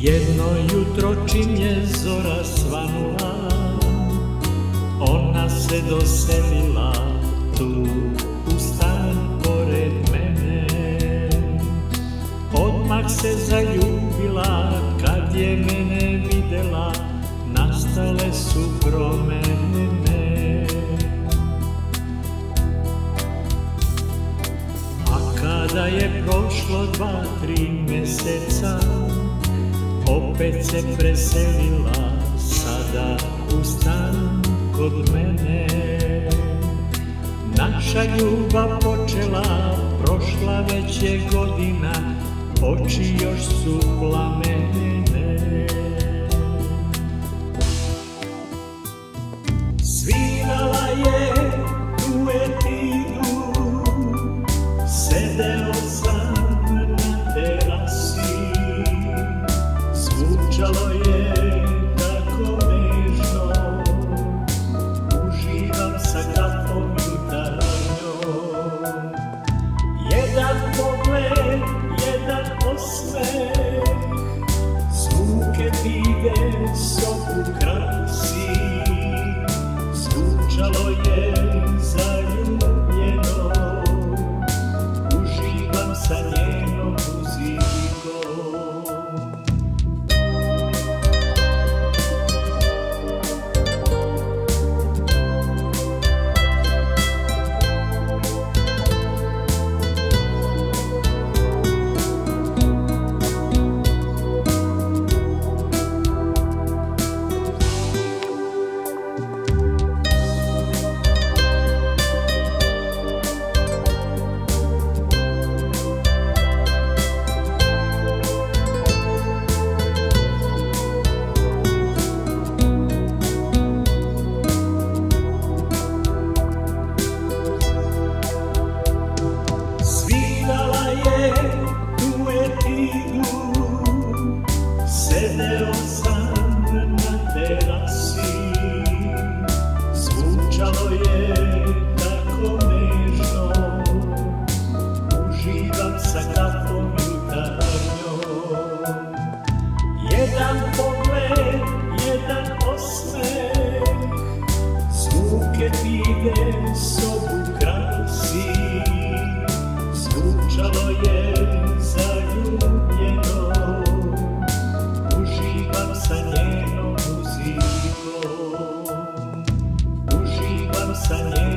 Jedno jutro čim je zora svanula Ona se doselila tu u stan pored mene. Odmah se zaljubila kad je mene videla Nastale su promene A kada je prošlo dva, tri mjeseca opet se preselila sada u stan kod mene. Naša ljubav počela, prošla već je godina Oči još su plamene Chaloye. sun.